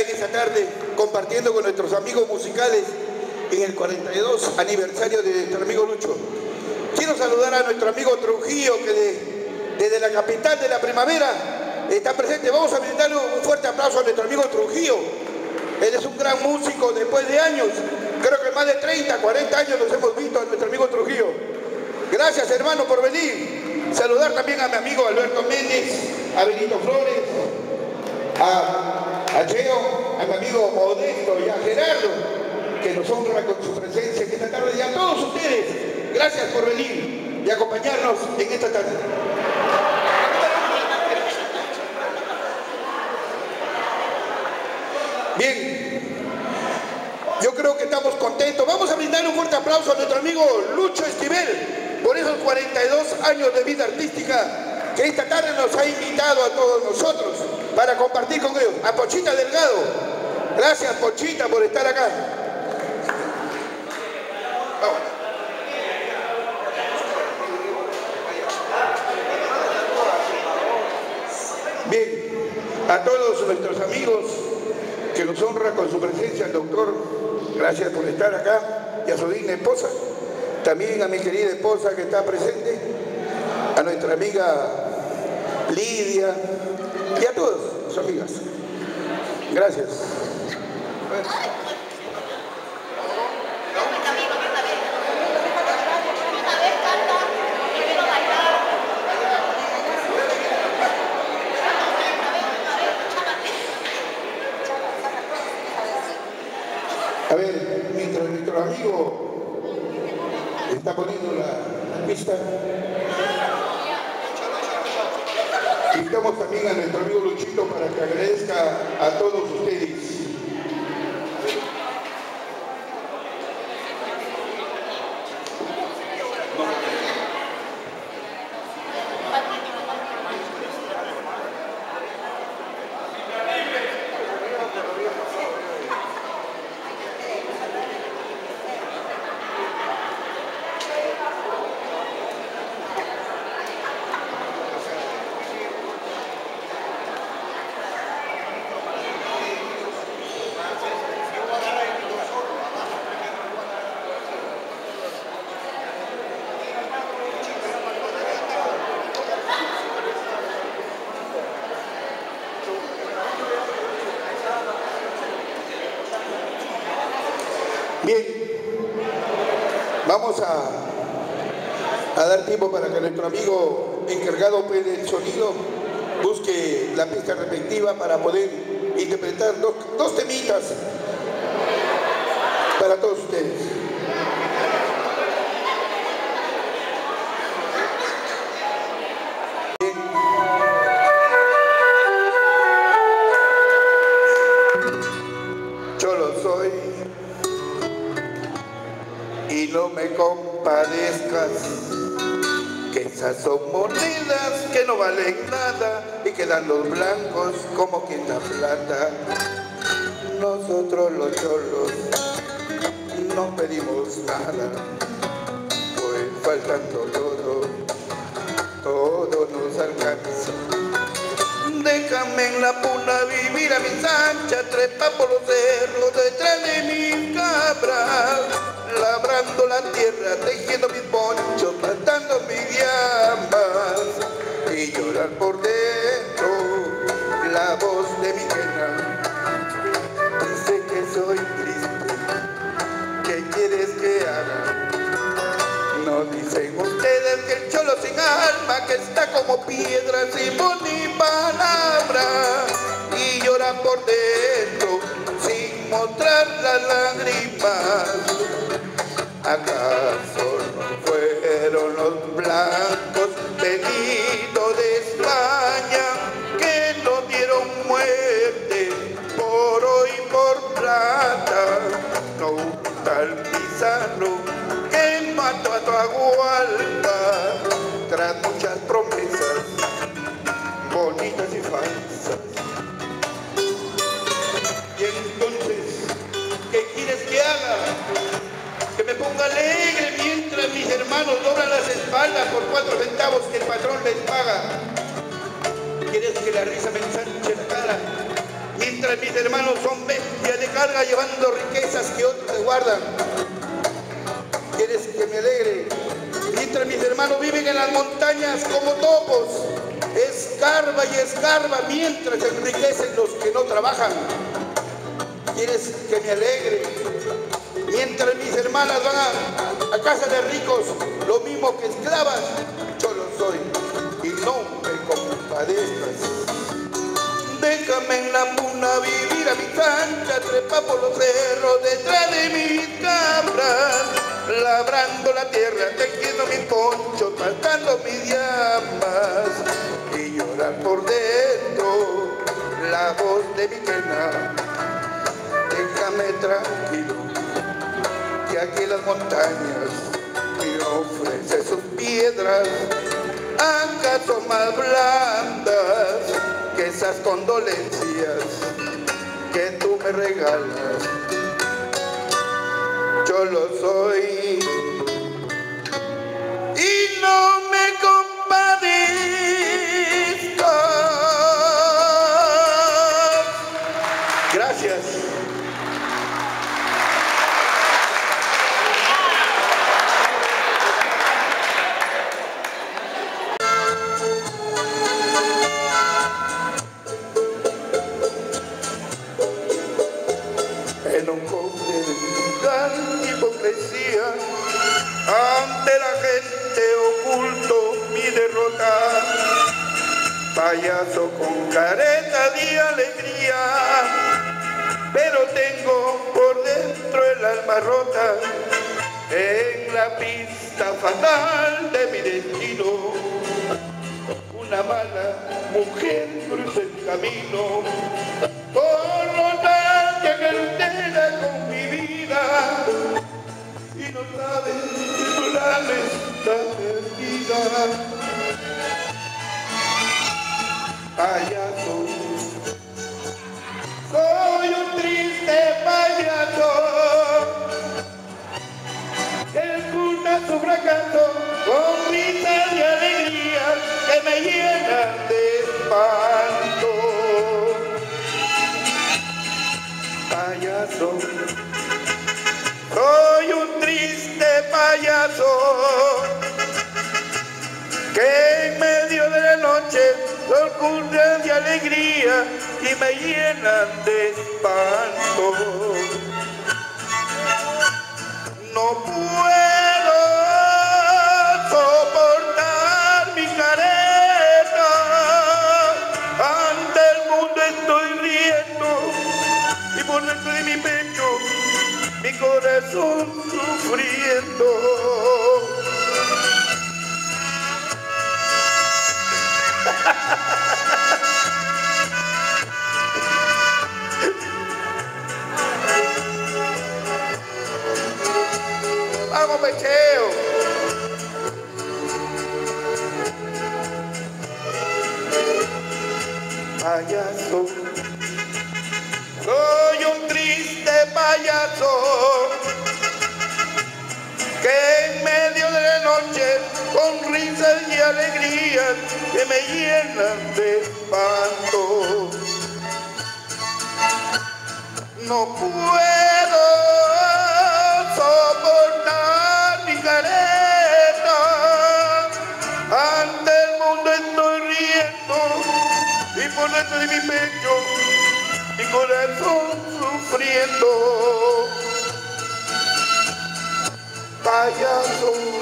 en esta tarde compartiendo con nuestros amigos musicales en el 42 aniversario de nuestro amigo Lucho. Quiero saludar a nuestro amigo Trujillo que desde la capital de la primavera está presente. Vamos a brindarle un fuerte aplauso a nuestro amigo Trujillo. Él es un gran músico después de años. Creo que más de 30, 40 años nos hemos visto a nuestro amigo Trujillo. Gracias hermano por venir. Saludar también a mi amigo Alberto Méndez, a Benito Flores, a, a Cheo, a mi amigo Modesto y a Gerardo, que nos honra con su presencia en esta tarde. Y a todos ustedes, gracias por venir y acompañarnos en esta tarde. Bien, yo creo que estamos contentos. Vamos a brindarle un fuerte aplauso a nuestro amigo Lucho Esquivel por esos 42 años de vida artística que esta tarde nos ha invitado a todos nosotros para compartir con ellos. A Pochita Delgado. Gracias Pochita por estar acá. Bien, a todos nuestros amigos que nos honra con su presencia el doctor, gracias por estar acá, y a su digna esposa, también a mi querida esposa que está presente, a nuestra amiga Lidia y a todas sus amigas. Gracias. A ver, mientras nuestro amigo está poniendo la, la pista, invitamos también a nuestro amigo Luchito para que agradezca a todos ustedes. Bien, vamos a, dar tiempo para que nuestro amigo encargado pues, del sonido busque la pista respectiva para poder interpretar dos, dos temitas para todos ustedes. Compadezcas, que esas son monedas que no valen nada y quedan los blancos como quien da plata. Nosotros los cholos no pedimos nada, pues faltando todo, todo nos alcanza. Déjame en la puna vivir a mis anchas, trepa por los cerros detrás de cabras, labrando la tierra, tejiendo mis ponchos, matando mis llamas y llorar por dentro la voz de mi pena. Dice que soy triste, ¿qué quieres que haga? No dicen ustedes que el cholo sin alma, que está como piedra sin voz ni palabra, y llora por dentro sin mostrar las lágrimas. ¿Acaso no fueron los blancos venidos de España que nos dieron muerte por oro y por plata? No tal Pizarro que mató a tu Agualpa tras muchas promesas bonitas y falsas. Centavos que el patrón les paga. ¿Quieres que la risa me ensanche la cara? Mientras mis hermanos son bestias de carga llevando riquezas que otros guardan. ¿Quieres que me alegre? Mientras mis hermanos viven en las montañas como topos, escarba y escarba mientras enriquecen los que no trabajan. ¿Quieres que me alegre? Mientras mis hermanas van a, casa de ricos, lo mismo que esclavas, y no me compadezcas. Déjame en la muna vivir a mi cancha, trepa por los cerros detrás de mis cabras, labrando la tierra, tejiendo mi poncho, faltando mis llamas y llorar por dentro la voz de mi quena. Déjame tranquilo, que aquí las montañas me ofrecen sus piedras, acaso más blandas que esas condolencias que tú me regalas. Yo lo soy con careta de alegría pero tengo por dentro el alma rota en la pista fatal de mi destino. Una mala mujer cruza el camino por oculta su fracaso con risas y alegrías que me llenan de espanto. Soy un triste payaso que en medio de la noche ocurren de alegría y me llenan de espanto. Corazón sufriendo. Vamos, pecheo. Payaso. Soy un triste payaso alegrías que me llenan de espanto. No puedo soportar mi careta, ante el mundo estoy riendo y por dentro de mi pecho mi corazón sufriendo. Payaso,